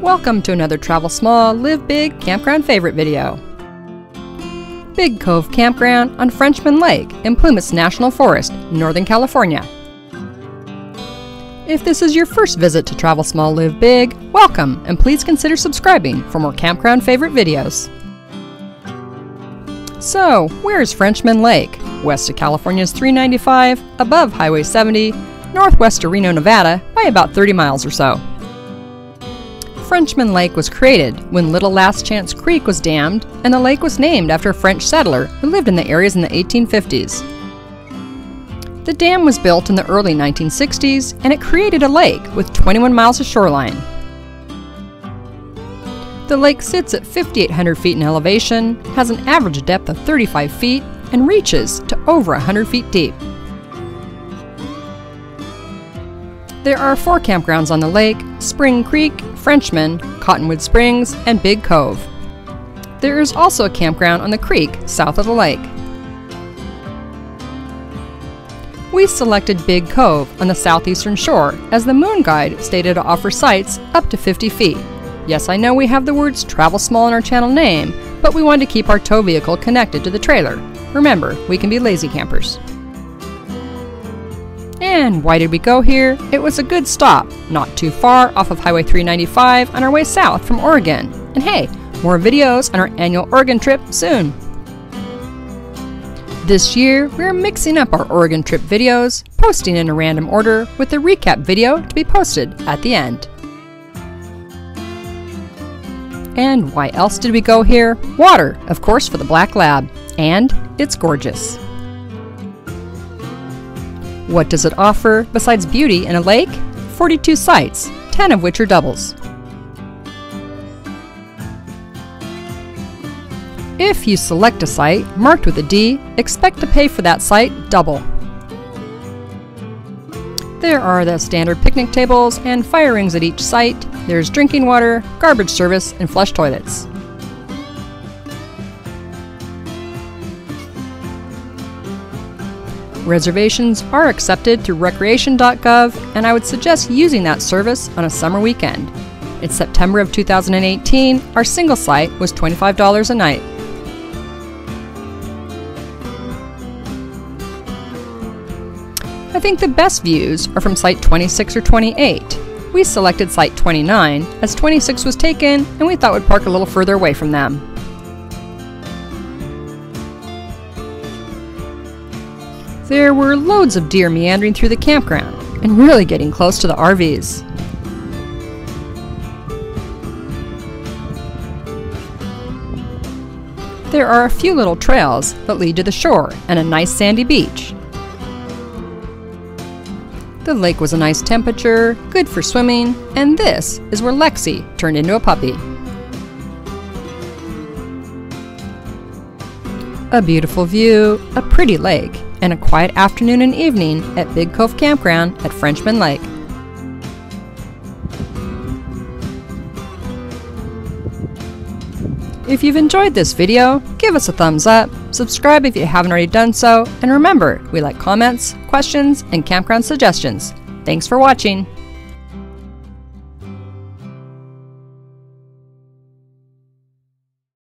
Welcome to another Travel Small, Live Big Campground Favorite video. Big Cove Campground on Frenchman Lake in Plumas National Forest, Northern California. If this is your first visit to Travel Small, Live Big, welcome and please consider subscribing for more campground favorite videos. So, where is Frenchman Lake? West of California's 395, above Highway 70, northwest of Reno, Nevada, by about 30 miles or so. Frenchman Lake was created when Little Last Chance Creek was dammed, and the lake was named after a French settler who lived in the areas in the 1850s. The dam was built in the early 1960s, and it created a lake with 21 miles of shoreline. The lake sits at 5,800 feet in elevation, has an average depth of 35 feet, and reaches to over 100 feet deep. There are four campgrounds on the lake Spring Creek, Frenchman, Cottonwood Springs, and Big Cove. There is also a campground on the creek south of the lake. We selected Big Cove on the southeastern shore as the Moon Guide stated to offer sites up to 50 feet. Yes, I know we have the words travel small in our channel name, but we wanted to keep our tow vehicle connected to the trailer. Remember, we can be lazy campers. And why did we go here? It was a good stop, not too far off of Highway 395 on our way south from Oregon. And hey, more videos on our annual Oregon trip soon. This year, we're mixing up our Oregon trip videos, posting in a random order, with a recap video to be posted at the end. And why else did we go here? Water, of course, for the Black Lab. And it's gorgeous. What does it offer besides beauty and a lake? 42 sites, 10 of which are doubles. If you select a site marked with a D, expect to pay for that site double. There are the standard picnic tables and fire rings at each site. There's drinking water, garbage service, and flush toilets. Reservations are accepted through recreation.gov, and I would suggest using that service on a summer weekend. In September of 2018, our single site was $25 a night. I think the best views are from Site 26 or 28. We selected Site 29 as 26 was taken and we thought we'd park a little further away from them. There were loads of deer meandering through the campground and really getting close to the RVs. There are a few little trails that lead to the shore and a nice sandy beach. The lake was a nice temperature, good for swimming, and this is where Lexi turned into a puppy. A beautiful view, a pretty lake, and a quiet afternoon and evening at Big Cove Campground at Frenchman Lake. If you've enjoyed this video, give us a thumbs up, subscribe if you haven't already done so, and remember, we like comments, questions, and campground suggestions. Thanks for watching!